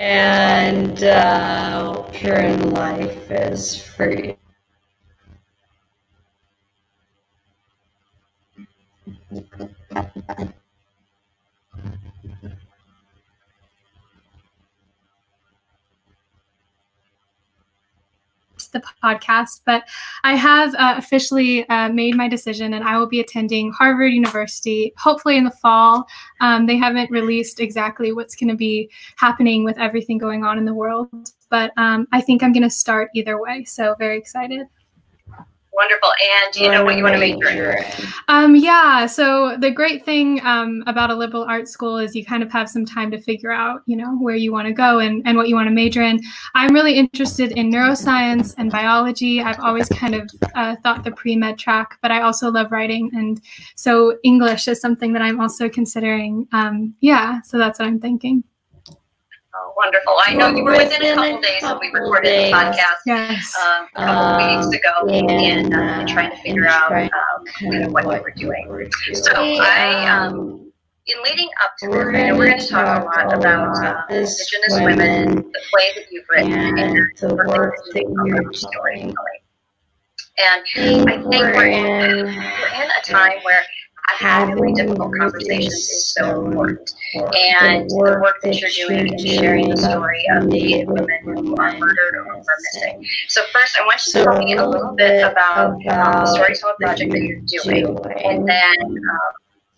and uh, pure life is free. The podcast, but I have uh, officially uh, made my decision and I will be attending Harvard University, hopefully in the fall. Um, they haven't released exactly what's going to be happening with everything going on in the world, but um, I think I'm going to start either way. So, very excited. Wonderful. And do you know what you want to major in? Um, yeah. So the great thing um, about a liberal arts school is you kind of have some time to figure out, you know, where you want to go and, and what you want to major in. I'm really interested in neuroscience and biology. I've always kind of uh, thought the pre-med track, but I also love writing. And so English is something that I'm also considering. Um, yeah. So that's what I'm thinking. Oh, wonderful. I know you were within a couple days when we recorded the podcast yes. um, a couple um, weeks ago and, uh, trying to figure out um, kind of what you were doing. So I, um, in leading up to this, I know we're going to talk a lot about uh, Indigenous women, the play that you've written, and the work that you're doing. And I think we're in, we're in a time where having really difficult conversations is so important. And the work that you're doing and sharing the story of the women who are murdered or who are missing. So first, I want you to tell me a little bit about um, the storytelling project that you're doing, and then um,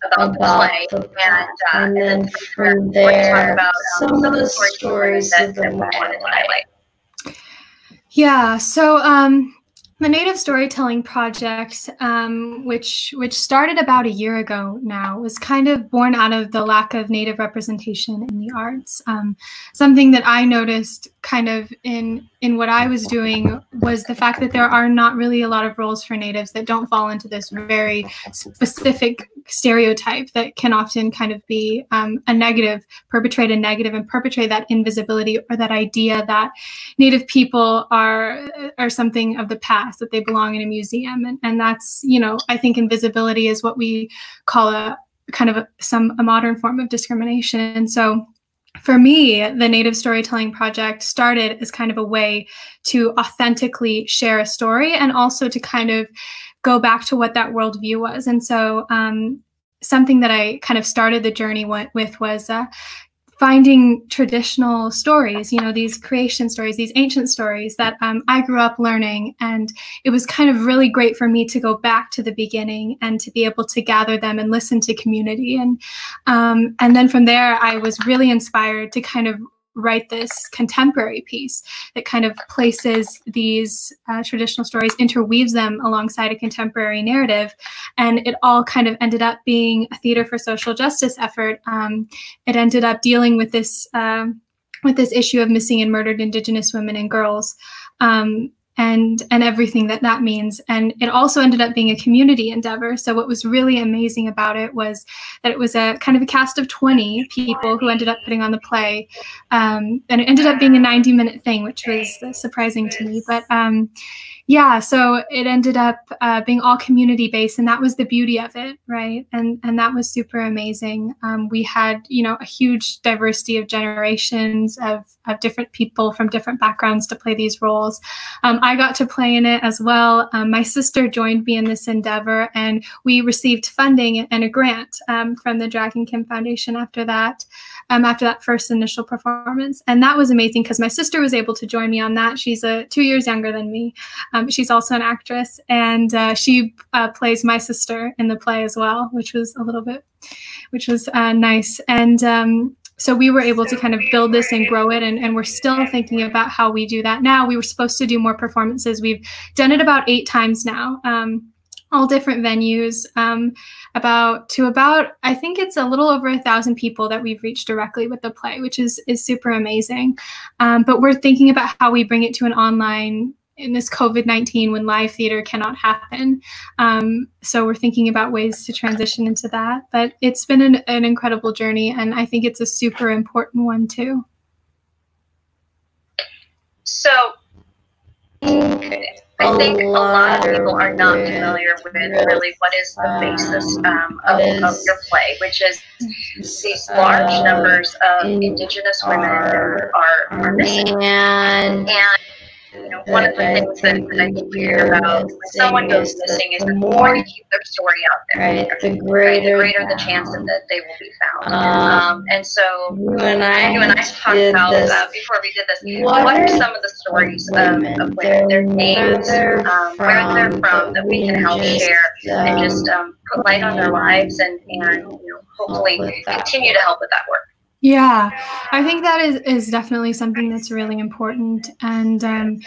about, about the play, and, uh, and then from there, talk about um, some of the stories that, that we wanted to highlight. Yeah, so um, the Native Storytelling Project, um, which which started about a year ago now, was kind of born out of the lack of Native representation in the arts. Um, something that I noticed, kind of in in what I was doing, was the fact that there are not really a lot of roles for Natives that don't fall into this very specific stereotype that can often kind of be um, a negative, perpetrate a negative, and perpetrate that invisibility or that idea that Native people are are something of the past, that they belong in a museum, and and that's you know I think invisibility is what we call a kind of a, some a modern form of discrimination, and so for me, the Native Storytelling Project started as kind of a way to authentically share a story and also to kind of go back to what that worldview was. And so, um, something that I kind of started the journey with was uh, finding traditional stories, you know, these creation stories, these ancient stories that um, I grew up learning. And it was kind of really great for me to go back to the beginning and to be able to gather them and listen to community. And, um, and then from there, I was really inspired to kind of write this contemporary piece that kind of places these uh, traditional stories, interweaves them alongside a contemporary narrative. And it all kind of ended up being a theater for social justice effort. Um, it ended up dealing with this. Uh, with this issue of missing and murdered Indigenous women and girls, um, and and everything that that means. And it also ended up being a community endeavor. So what was really amazing about it was that it was a kind of a cast of 20 people who ended up putting on the play. Um, and it ended up being a 90 minute thing which was surprising to me. But um, yeah so it ended up uh, being all community based and that was the beauty of it right? And and that was super amazing. Um, we had you know a huge diversity of generations of, of different people from different backgrounds to play these roles. Um, i got to play in it as well. Um, my sister joined me in this endeavor and we received funding and a grant um, from the dragon kim foundation after that um, after that first initial performance and that was amazing because my sister was able to join me on that she's a two years younger than me um, she's also an actress, and uh, she uh, plays my sister in the play as well, which was a little bit, which was uh, nice. And um, so we were able to kind of build this and grow it, and, and we're still thinking about how we do that now. We were supposed to do more performances. We've done it about eight times now. Um, all different venues um, about to about i think it's a little over a thousand people that we've reached directly with the play which is is super amazing um, but we're thinking about how we bring it to an online in this COVID 19 when live theater cannot happen. Um, so we're thinking about ways to transition into that. But it's been an, an incredible journey, and I think it's a super important one too. So. I I think a lot of people are not familiar with really what is the basis um, of, of your play, which is these large numbers of Indigenous women are, are missing. And, and you know, one of the things that, that I hear about when someone goes missing is the more you keep their story out there, right, the right, greater, the greater the chance that, they will be found. Um, Um, and so you and I, you and I talked about this. uh, before we did this. What What, are some of the stories of, of women, women, their names, where they're um, where they're from, from, that we can help just, share and um, just um, put light on their lives and, and you know, hopefully continue to help with that work. Yeah, I think that is, is definitely something that's really important. And, um,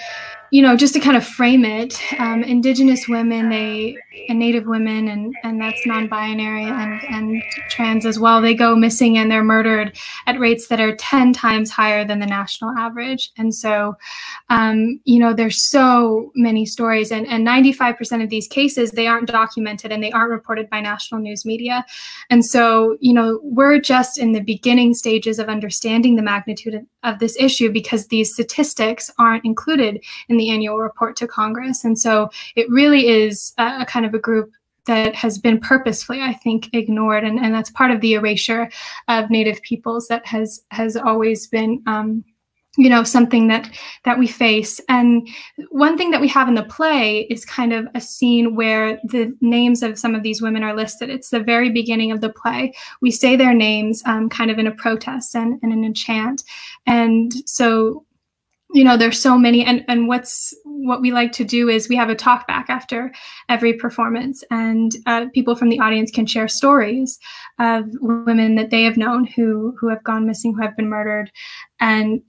you know, just to kind of frame it, um, Indigenous women, they, and Native women, and, and that's non binary and, and trans as well, they go missing and they're murdered at rates that are 10 times higher than the national average. And so, um, you know, there's so many stories, and, and 95% of these cases, they aren't documented and they aren't reported by national news media. And so, you know, we're just in the beginning stages of understanding the magnitude of, of this issue because these statistics aren't included in the annual report to Congress. And so it really is a, a kind of a group that has been purposefully, I think, ignored. And, and that's part of the erasure of Native peoples that has has always been um, you know something that that we face and one thing that we have in the play is kind of a scene where the names of some of these women are listed it's the very beginning of the play we say their names um, kind of in a protest and, and in a chant and so you know there's so many and and what's what we like to do is we have a talk back after every performance and uh, people from the audience can share stories of women that they have known who who have gone missing who have been murdered and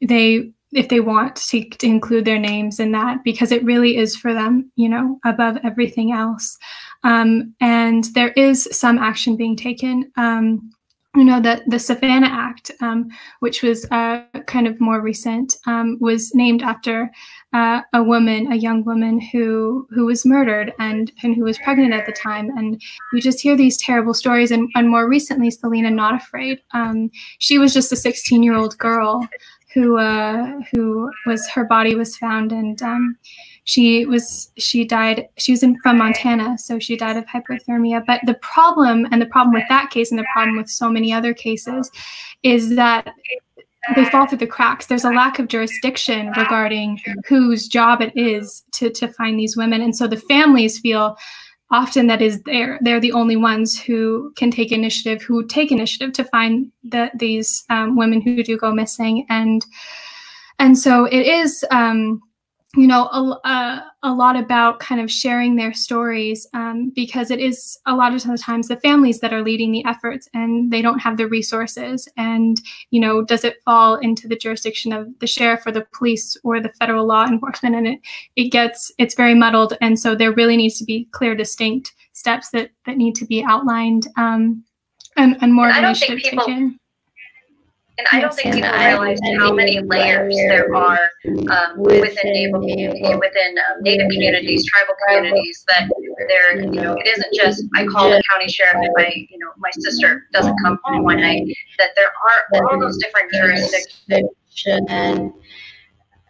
they if they want to, to include their names in that because it really is for them you know above everything else. Um, and there is some action being taken. Um, you know that the Savanna act um, which was uh, kind of more recent um, was named after uh, a woman a young woman who who was murdered and and who was pregnant at the time. And we just hear these terrible stories. And, and more recently selena not afraid. Um, she was just a 16 year old girl who uh, who was her body was found and um, she was she died she was in, from montana so she died of hypothermia. But the problem and the problem with that case and the problem with so many other cases is that they fall through the cracks. There's a lack of jurisdiction regarding whose job it is to to find these women. And so the families feel often that is they're they're the only ones who can take initiative who take initiative to find the, these um, women who do go missing. And and so it is um, you know a, a, a, lot about kind of sharing their stories um, because it is a lot of the times the families that are leading the efforts and they don't have the resources. And you know does it fall into the jurisdiction of the sheriff or the police or the federal law enforcement? And it it gets it's very muddled. And so there really needs to be clear distinct steps that that need to be outlined um, and, and more And I don't initiative think people- taken And I don't think people realize how many layers there are um, within Native, within um, Native communities, tribal communities. That there, you know, it isn't just I call the county sheriff if I, you know, my sister doesn't come home one night. That there are all those different jurisdictions. And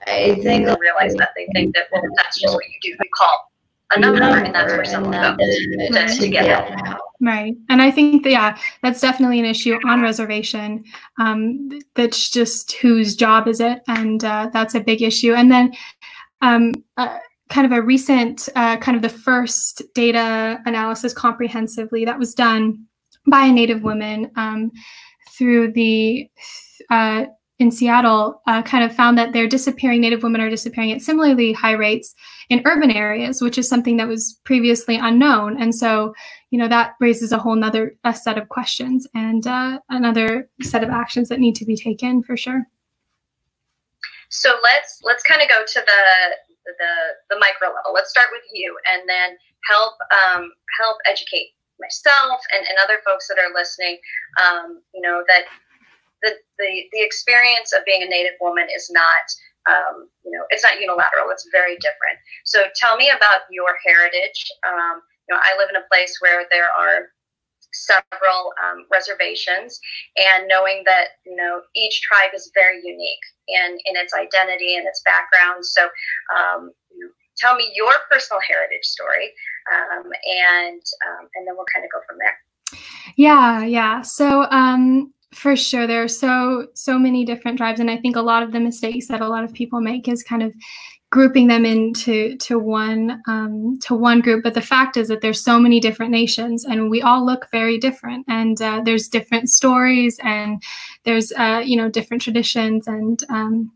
I think People realize that they think that well, that's just what you do. You call a number, and that's where someone goes to, to get help. Right. And I think that, yeah, that's definitely an issue on reservation. Um, that's just whose job is it? And uh, that's a big issue. And then um, uh, kind of a recent, uh, kind of the first data analysis comprehensively that was done by a Native woman um, through the uh, in Seattle uh, kind of found that they're disappearing, Native women are disappearing at similarly high rates in urban areas, which is something that was previously unknown. And so, you know, that raises a whole nother a set of questions and uh, another set of actions that need to be taken for sure. So let's let's kind of go to the the the micro level. Let's start with you, and then help um, help educate myself and, and other folks that are listening. Um, you know that the, the the experience of being a Native woman is not um, you know it's not unilateral. It's very different. So tell me about your heritage. Um, you know, I live in a place where there are several um, reservations, and knowing that you know each tribe is very unique in in its identity and its background. So um, you know, tell me your personal heritage story, um, and um, and then we'll kind of go from there. Yeah, yeah. So um, for sure, there are so so many different tribes, and I think a lot of the mistakes that a lot of people make is kind of grouping them into to one um, to one group. But the fact is that there's so many different nations, and we all look very different. And uh, there's different stories, and there's uh, you know different traditions, and um,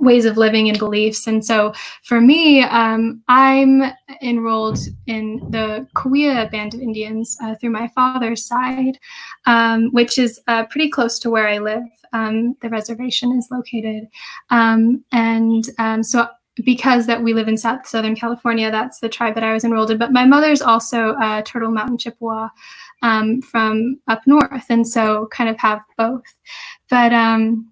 ways of living and beliefs. And so for me, um, I'm enrolled in the Cahuilla Band of Indians uh, through my father's side, um, which is uh, pretty close to where I live. Um, the reservation is located. Um, and um, so because that we live in South Southern California, that's the tribe that I was enrolled in. But my mother's also uh, Turtle Mountain Chippewa um, from up north, and so kind of have both. But um,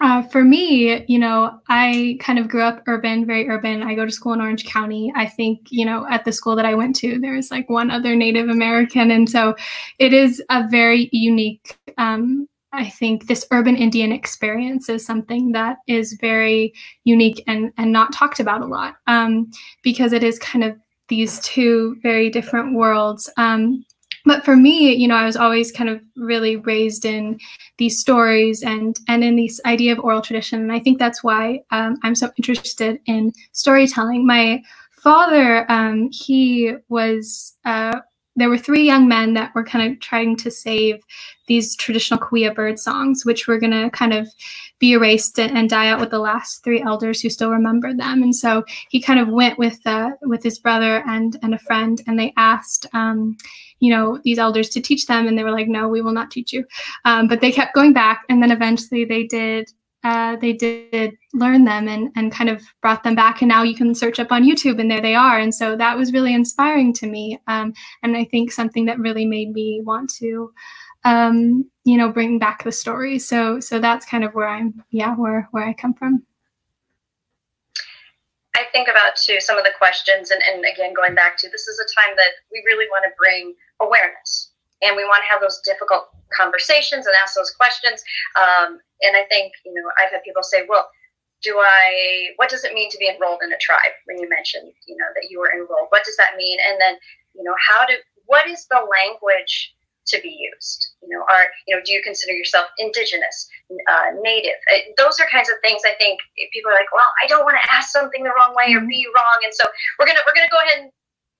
uh, for me, you know, I kind of grew up urban, very urban. I go to school in Orange County. I think, you know, at the school that I went to, there was like one other Native American. And so it is a very unique, um, I think this urban Indian experience is something that is very unique and, and not talked about a lot um, because it is kind of these two very different worlds. Um, but for me you know i was always kind of really raised in these stories and and in this idea of oral tradition. And i think that's why um, i'm so interested in storytelling. My father um, he was uh, there were three young men that were kind of trying to save these traditional Cahuilla bird songs, which were going to kind of be erased and die out with the last three elders who still remember them. And so he kind of went with uh, with his brother and and a friend, and they asked, um, you know, these elders to teach them, and they were like, "No, we will not teach you." Um, but they kept going back, and then eventually they did uh, they did learn them and, and kind of brought them back. And now you can search up on YouTube and there they are. And so that was really inspiring to me. Um, and I think something that really made me want to, um, you know, bring back the story. So, so that's kind of where I'm, yeah, where, where I come from. I think about too some of the questions and, and again, going back to this is a time that we really want to bring awareness and we want to have those difficult conversations and ask those questions. Um, and I think, you know, I've had people say, well, do I, what does it mean to be enrolled in a tribe? When you mentioned, you know, that you were enrolled, what does that mean? And then, you know, how do, what is the language to be used? You know, are, you know, do you consider yourself indigenous, uh, native? Uh, those are kinds of things I think people are like, well, I don't want to ask something the wrong way or be wrong. And so we're going to, we're going to go ahead and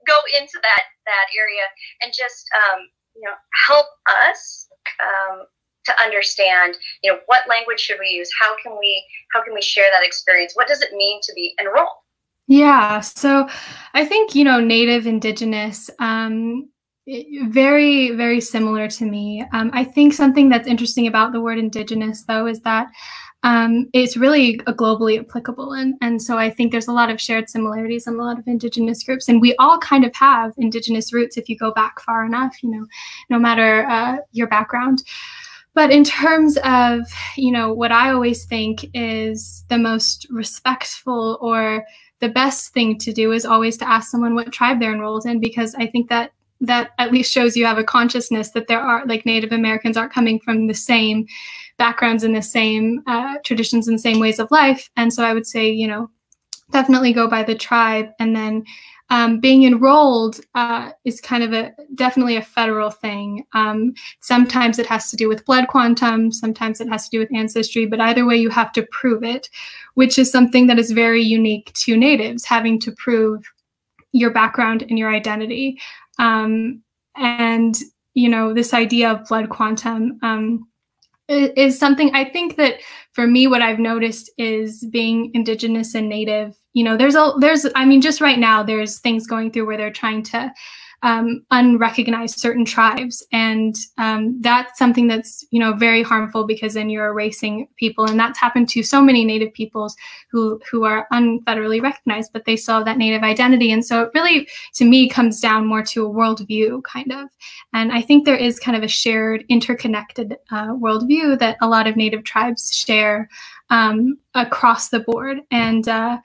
go into that, that area and just, um, you know, help us, um, to understand you know what language should we use? How can we how can we share that experience? What does it mean to be enrolled? Yeah so i think you know native indigenous um, very very similar to me. Um, i think something that's interesting about the word indigenous though is that um, it's really a globally applicable and, and so i think there's a lot of shared similarities in a lot of indigenous groups. And we all kind of have indigenous roots if you go back far enough you know no matter uh, your background. But in terms of, you know, what I always think is the most respectful or the best thing to do is always to ask someone what tribe they're enrolled in because I think that that at least shows you have a consciousness that there are like Native Americans aren't coming from the same backgrounds and the same uh, traditions and the same ways of life. And so I would say, you know, definitely go by the tribe and then um, being enrolled uh, is kind of a definitely a federal thing. Um, sometimes it has to do with blood quantum, sometimes it has to do with ancestry, but either way, you have to prove it, which is something that is very unique to natives, having to prove your background and your identity. Um, and you know this idea of blood quantum um, is something I think that for me, what I've noticed is being indigenous and native. You know, there's a there's I mean, just right now, there's things going through where they're trying to um, unrecognize certain tribes, and um, that's something that's you know very harmful because then you're erasing people, and that's happened to so many Native peoples who who are unfederally recognized, but they still have that Native identity, and so it really, to me, comes down more to a worldview kind of, and I think there is kind of a shared, interconnected uh, worldview that a lot of Native tribes share um, across the board, and uh,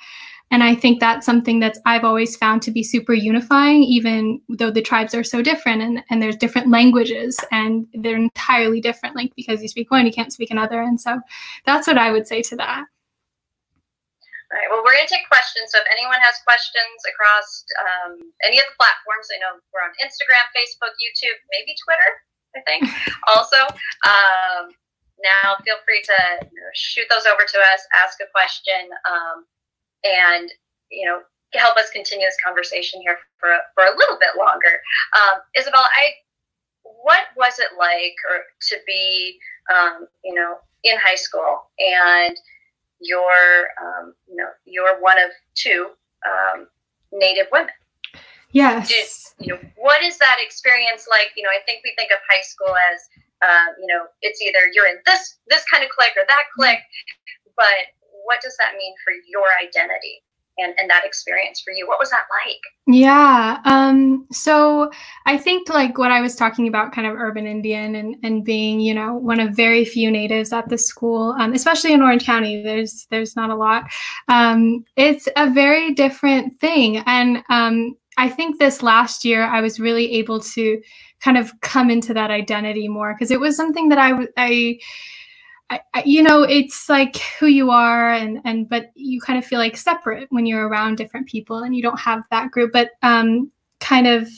and I think that's something that I've always found to be super unifying, even though the tribes are so different and, and there's different languages and they're entirely different. Like because you speak one, you can't speak another. And so that's what I would say to that. All right. Well, we're going to take questions. So if anyone has questions across um, any of the platforms, I know we're on Instagram, Facebook, YouTube, maybe Twitter, I think, also. Um, now feel free to you know, shoot those over to us, ask a question, um, and, you know, help us continue this conversation here for, for a little bit longer. Um, Isabella, I, what was it like or to be, um, you know, in high school and – you're um, you know you're one of two um, Native women. Yes. Did, you know what is that experience like? You know, I think we think of high school as uh, you know it's either you're in this this kind of clique or that clique, but what does that mean for your identity? and, and that experience for you what was that like yeah um so i think like what i was talking about kind of urban indian and and being you know one of very few natives at the school um, especially in orange county there's there's not a lot um it's a very different thing and um i think this last year i was really able to kind of come into that identity more because it was something that i i I, I, you know it's like who you are and and but you kind of feel like separate when you're around different people and you don't have that group. But um kind of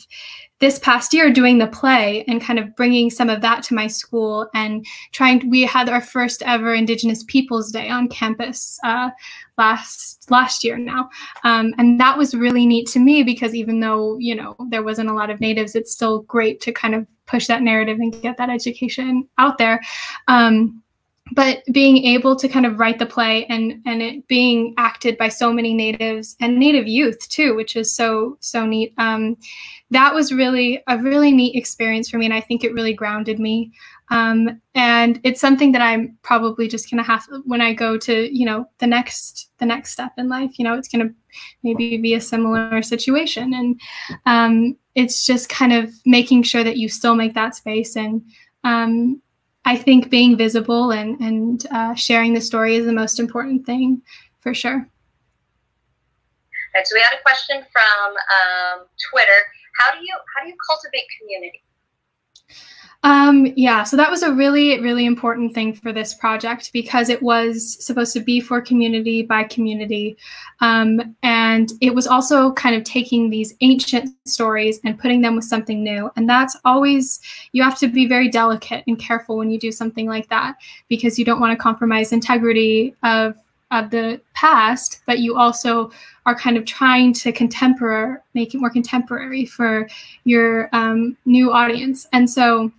this past year doing the play and kind of bringing some of that to my school and trying we had our first ever indigenous peoples day on campus uh, last last year now. Um, and that was really neat to me because even though you know there wasn't a lot of natives it's still great to kind of push that narrative and get that education out there. Um, but being able to kind of write the play and and it being acted by so many natives and native youth too which is so so neat. Um, that was really a really neat experience for me and i think it really grounded me. Um, and it's something that i'm probably just gonna have when i go to you know the next the next step in life you know it's gonna maybe be a similar situation. And um, it's just kind of making sure that you still make that space and um, I think being visible and and uh, sharing the story is the most important thing, for sure. And so we had a question from um, Twitter. How do you how do you cultivate community? Um, yeah, so that was a really, really important thing for this project because it was supposed to be for community by community. Um, and it was also kind of taking these ancient stories and putting them with something new. And that's always, you have to be very delicate and careful when you do something like that because you don't want to compromise integrity of, of the past, but you also are kind of trying to contemporary, make it more contemporary for your um, new audience. And so,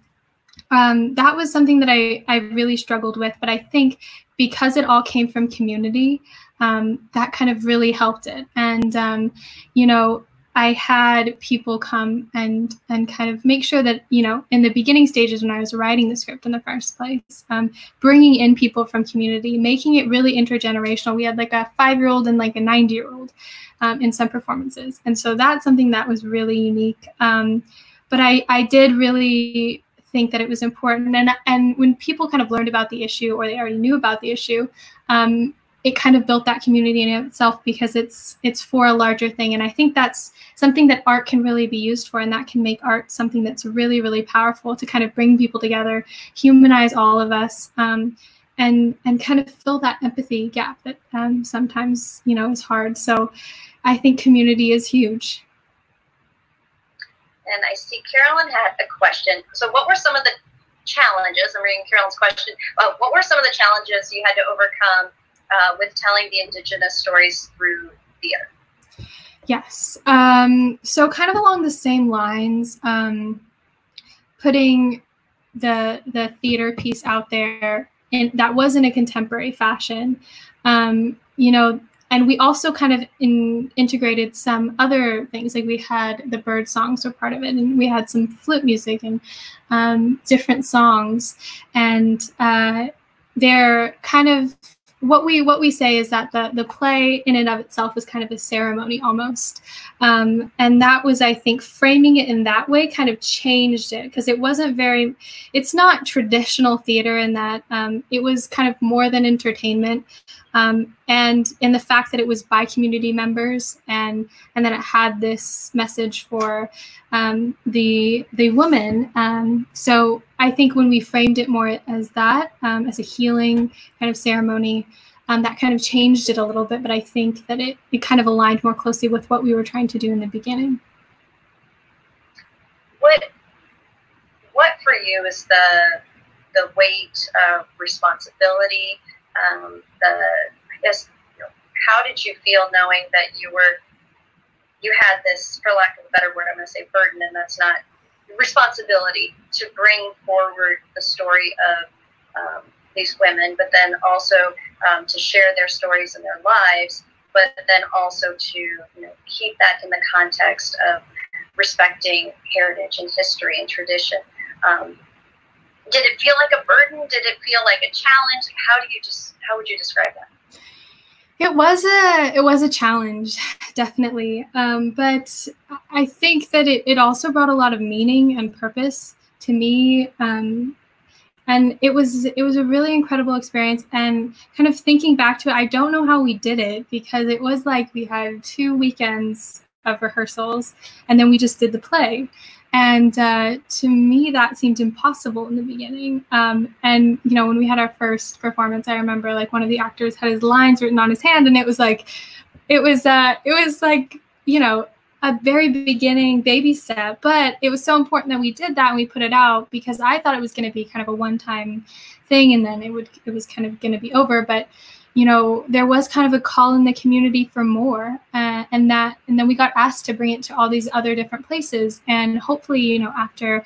um, that was something that I, I really struggled with. But I think because it all came from community, um, that kind of really helped it. And, um, you know, I had people come and and kind of make sure that you know in the beginning stages when I was writing the script in the first place, um, bringing in people from community, making it really intergenerational. We had like a five year old and like a ninety year old um, in some performances, and so that's something that was really unique. Um, but I I did really think that it was important. And and when people kind of learned about the issue or they already knew about the issue, um, it kind of built that community in itself because it's it's for a larger thing. And I think that's something that art can really be used for, and that can make art something that's really really powerful to kind of bring people together, humanize all of us. Um, and and kind of fill that empathy gap that um, sometimes you know is hard. So I think community is huge and I see Carolyn had a question. So, what were some of the challenges? I'm reading Carolyn's question. Uh, what were some of the challenges you had to overcome uh, with telling the Indigenous stories through theater? Yes. Um, so, kind of along the same lines, um, putting the the theater piece out there, and that was in a contemporary fashion. Um, you know, and we also kind of in, integrated some other things like we had the bird songs were part of it and we had some flute music and um, different songs. And uh, they're kind of what we what we say is that the the play in and of itself is kind of a ceremony almost. Um, and that was i think framing it in that way kind of changed it because it wasn't very it's not traditional theater in that um, it was kind of more than entertainment. Um, and in the fact that it was by community members and and then it had this message for um, the the woman um, so i think when we framed it more as that um, as a healing kind of ceremony um, that kind of changed it a little bit, but I think that it, it kind of aligned more closely with what we were trying to do in the beginning. What what for you is the the weight of responsibility? Um, the I guess how did you feel knowing that you were you had this, for lack of a better word, I'm going to say burden, and that's not responsibility to bring forward the story of um, these women, but then also um, to share their stories and their lives, but then also to you know, keep that in the context of respecting heritage and history and tradition. Um, did it feel like a burden? Did it feel like a challenge? How do you just how would you describe that? It was a it was a challenge, definitely. Um, but I think that it, it also brought a lot of meaning and purpose to me. Um, and it was it was a really incredible experience. And kind of thinking back to it, I don't know how we did it because it was like we had two weekends of rehearsals, and then we just did the play. And uh, to me, that seemed impossible in the beginning. Um, and you know, when we had our first performance, I remember like one of the actors had his lines written on his hand, and it was like, it was uh, it was like you know a very beginning baby step, but it was so important that we did that and we put it out because I thought it was going to be kind of a one-time thing, and then it would it was kind of going to be over, but you know there was kind of a call in the community for more uh, and that and then we got asked to bring it to all these other different places. And hopefully you know after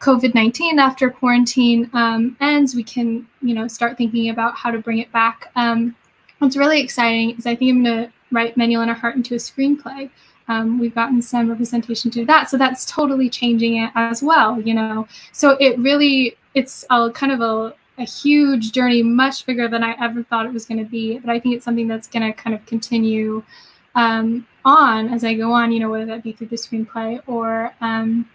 covid-19 after quarantine um, ends we can you know start thinking about how to bring it back. Um, what's really exciting is i think i'm going to write Menil and Her Heart into a screenplay. Um, we've gotten some representation to that so that's totally changing it as well you know? So it really it's a kind of a a huge journey, much bigger than I ever thought it was going to be. But I think it's something that's going to kind of continue um, on as I go on, you know, whether that be through the screenplay or um,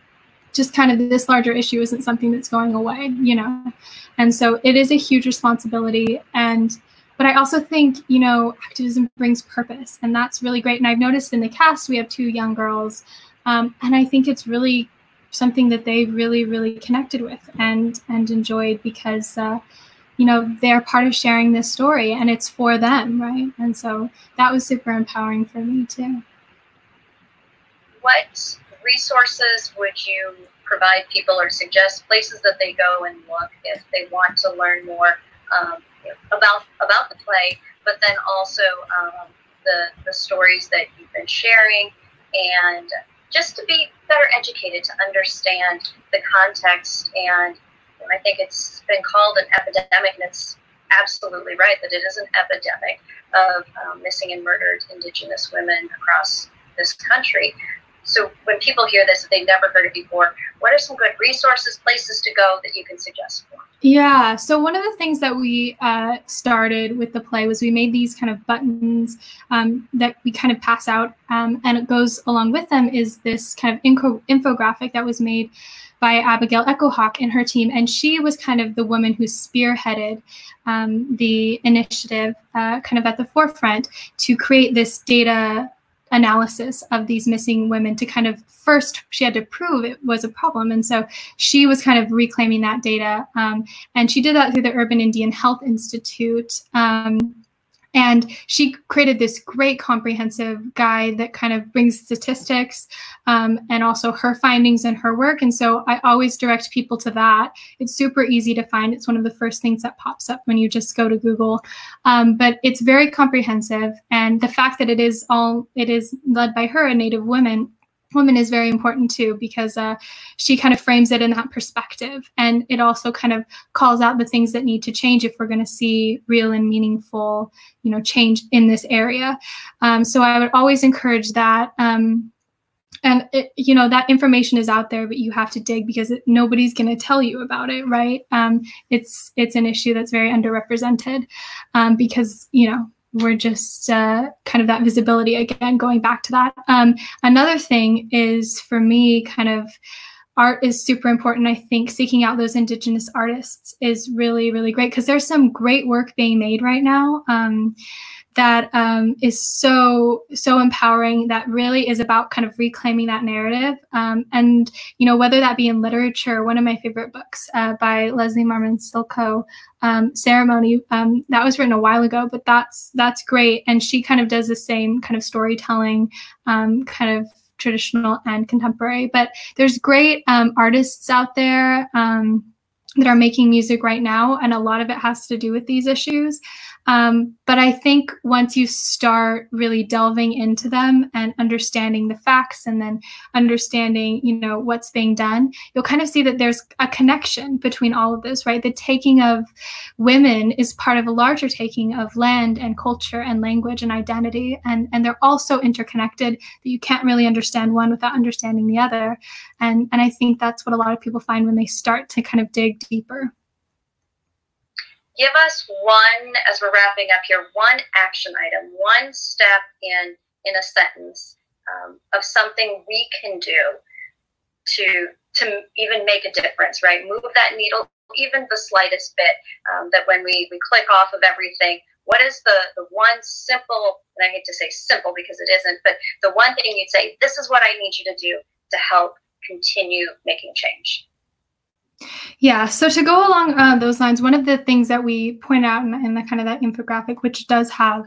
just kind of this larger issue isn't something that's going away, you know. And so it is a huge responsibility. And but I also think, you know, activism brings purpose, and that's really great. And I've noticed in the cast we have two young girls, um, and I think it's really something that they really really connected with and and enjoyed because uh, you know they're part of sharing this story and it's for them right? And so that was super empowering for me too. What resources would you provide people or suggest places that they go and look if they want to learn more um, about about the play but then also um, the the stories that you've been sharing and just to be better educated to understand the context. And I think it's been called an epidemic, and it's absolutely right that it is an epidemic of um, missing and murdered Indigenous women across this country. So when people hear this, they've never heard it before, what are some good resources, places to go that you can suggest for? Yeah. So one of the things that we uh, started with the play was we made these kind of buttons um, that we kind of pass out, um, and it goes along with them is this kind of info- infographic that was made by Abigail Echo-Hawk and her team, and she was kind of the woman who spearheaded um, the initiative, uh, kind of at the forefront, to create this data analysis of these missing women to kind of first she had to prove it was a problem. And so she was kind of reclaiming that data um, and she did that through the urban indian health institute um, and she created this great comprehensive guide that kind of brings statistics um, and also her findings and her work. And so I always direct people to that. It's super easy to find. It's one of the first things that pops up when you just go to Google. Um, but it's very comprehensive. And the fact that it is all, it is led by her, a Native woman, woman is very important too because uh, she kind of frames it in that perspective. And it also kind of calls out the things that need to change if we're going to see real and meaningful you know change in this area. Um, so i would always encourage that um, and it, you know that information is out there but you have to dig because it, nobody's going to tell you about it right? Um, it's it's an issue that's very underrepresented um, because you know we're just uh, kind of that visibility again going back to that. Um, another thing is for me kind of art is super important. I think seeking out those indigenous artists is really really great because there's some great work being made right now. Um, that um, is so so empowering that really is about kind of reclaiming that narrative. Um, and you know whether that be in literature one of my favorite books uh, by leslie marmon silko um, ceremony um, that was written a while ago but that's that's great. And she kind of does the same kind of storytelling um, kind of traditional and contemporary. But there's great um, artists out there that are making music right now, and a lot of it has to do with these issues. Um, but I think once you start really delving into them and understanding the facts and then understanding, you know, what's being done, you'll kind of see that there's a connection between all of this, right? The taking of women is part of a larger taking of land and culture and language and identity. And, and they're all so interconnected that you can't really understand one without understanding the other. And, and I think that's what a lot of people find when they start to kind of dig deeper give us one, as we're wrapping up here, one action item, one step in in a sentence um, of something we can do to to even make a difference, right? Move that needle even the slightest bit. Um, that when we we click off of everything, what is the the one simple? And I hate to say simple because it isn't, but the one thing you'd say, this is what I need you to do to help continue making change. Yeah. So to go along uh, those lines, one of the things that we point out in, in, the kind of that infographic, which does have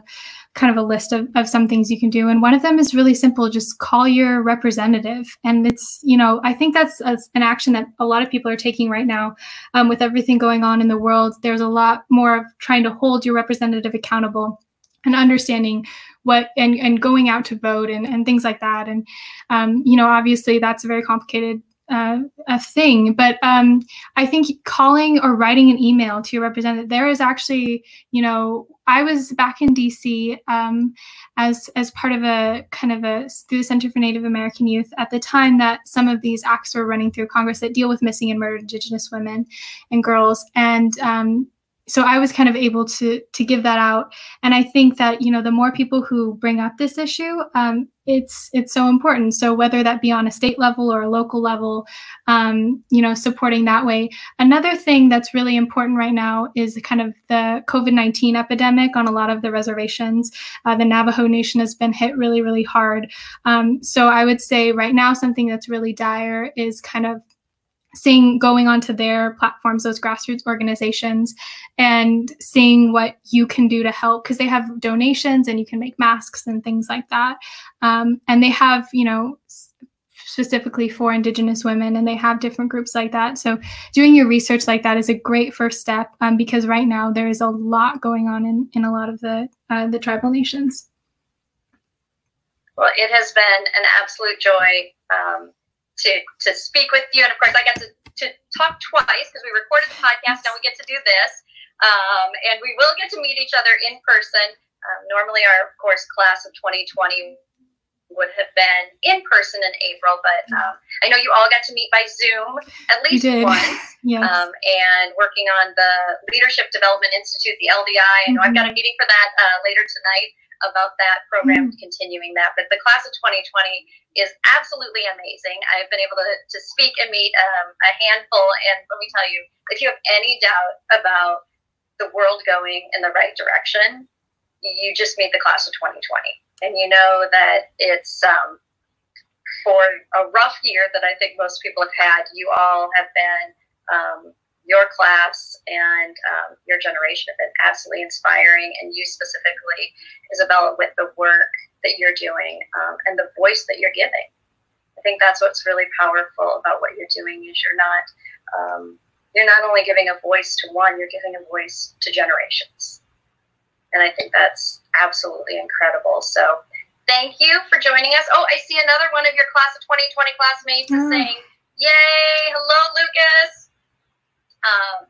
kind of a list of, of some things you can do, and one of them is really simple: just call your representative. And it's you know I think that's a, an action that a lot of people are taking right now, um, with everything going on in the world. There's a lot more of trying to hold your representative accountable and understanding what and, and going out to vote and, and things like that and um, you know obviously that's a very complicated uh, a thing. But um, I think calling or writing an email to your representative, there is actually, you know, I was back in DC um, as as part of a kind of a through the Center for Native American Youth at the time that some of these acts were running through Congress that deal with missing and murdered Indigenous women and girls, and um, so I was kind of able to to give that out, and I think that you know the more people who bring up this issue, um, it's it's so important. So whether that be on a state level or a local level, um, you know, supporting that way. Another thing that's really important right now is kind of the COVID nineteen epidemic on a lot of the reservations. Uh, the Navajo Nation has been hit really really hard. Um, so I would say right now something that's really dire is kind of seeing going onto their platforms those grassroots organizations and seeing what you can do to help because they have donations and you can make masks and things like that. Um, and they have you know specifically for indigenous women and they have different groups like that. So doing your research like that is a great first step um, because right now there is a lot going on in, in a lot of the uh, the tribal nations. Well it has been an absolute joy um, to to speak with you. And of course, I got to, to talk twice because we recorded the podcast. Now we get to do this. Um, and we will get to meet each other in person. Um, normally, our, of course, class of 2020 would have been in person in April, but um, I know you all got to meet by Zoom at least once. yes. Um, and working on the Leadership Development Institute, the LDI. I know mm-hmm. I've got a mm-hmm. meeting for that uh, later tonight about that program, mm-hmm. continuing that. But the class of 2020 is absolutely amazing. I've been able to, to speak and meet um, a handful. And let me tell you, if you have any doubt about the world going in the right direction, you just meet the class of 2020. And you know that it's um, for a rough year that I think most people have had, you all have been um, your class and um, your generation have been absolutely inspiring, and you specifically, Isabella, with the work that you're doing um, and the voice that you're giving. I think that's what's really powerful about what you're doing is you're not um, you're not only giving a voice to one, you're giving a voice to generations, and I think that's absolutely incredible. So. Thank you for joining us. Oh, I see another one of your class of 2020 classmates is saying, Yay! Hello, Lucas. Um,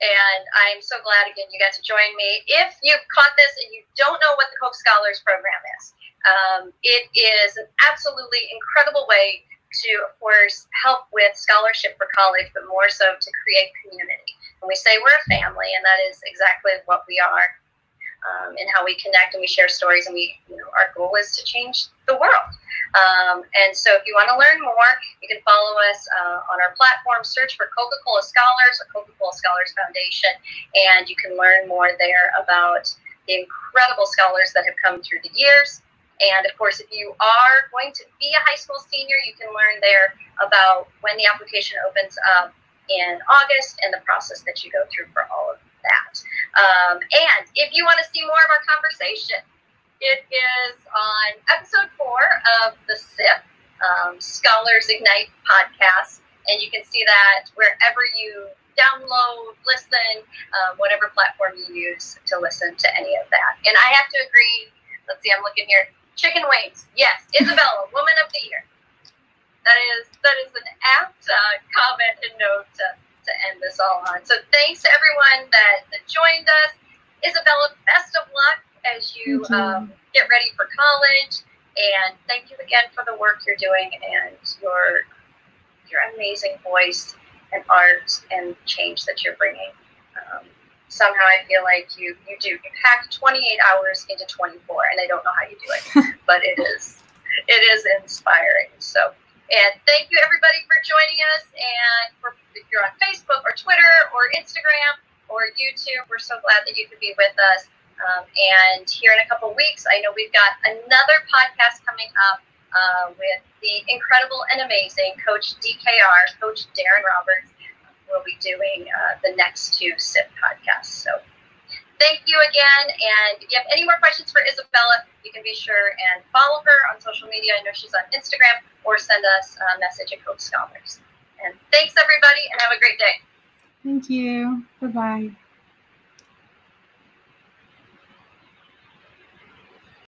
and I'm so glad again you got to join me. If you've caught this and you don't know what the Coke Scholars Program is, um, it is an absolutely incredible way to, of course, help with scholarship for college, but more so to create community. And we say we're a family, and that is exactly what we are um, and how we connect and we share stories. And we, you know, our goal is to change the world. Um, and so if you want to learn more, you can follow us uh, on our platform, search for Coca Cola Scholars or Coca Cola Scholars Foundation, and you can learn more there about the incredible scholars that have come through the years. And of course, if you are going to be a high school senior, you can learn there about when the application opens up in August and the process that you go through for all of that. Um, and if you want to see more of our conversation, it is on episode four of the SIP, um, Scholars Ignite podcast. And you can see that wherever you download, listen, um, whatever platform you use to listen to any of that. And I have to agree, let's see, I'm looking here. Chicken wings. Yes, Isabella, Woman of the Year. That is that is an apt uh, comment and note to, to end this all on. So thanks to everyone that, that joined us. Isabella, best of as you, you. Um, get ready for college. And thank you again for the work you're doing and your your amazing voice and art and change that you're bringing. Um, somehow I feel like you you do you pack 28 hours into 24, and I don't know how you do it, but it is it is inspiring. So. And thank you everybody for joining us. And for, if you're on Facebook or Twitter or Instagram or YouTube, we're so glad that you could be with us. Um, and here in a couple weeks, I know we've got another podcast coming up uh, with the incredible and amazing Coach DKR, Coach Darren Roberts. We'll be doing uh, the next two SIP podcasts. So thank you again. And if you have any more questions for Isabella, you can be sure and follow her on social media. I know she's on Instagram or send us a message at Coke Scholars. And thanks, everybody, and have a great day. Thank you. Bye bye.